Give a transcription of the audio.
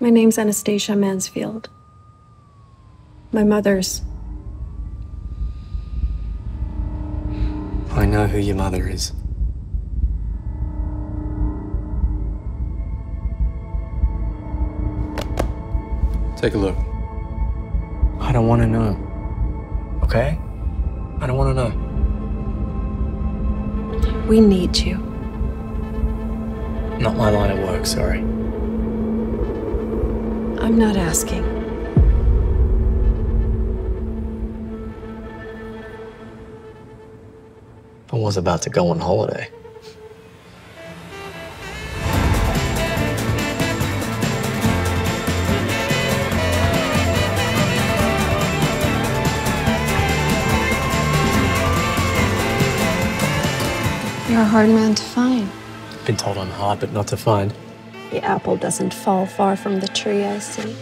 My name's Anastasia Mansfield. My mother's. I know who your mother is. Take a look. I don't want to know. Okay? I don't want to know. We need you. Not my line of work, sorry. I'm not asking. I was about to go on holiday. You're a hard man to find. I've Been told I'm hard, but not to find. The apple doesn't fall far from the tree, I see.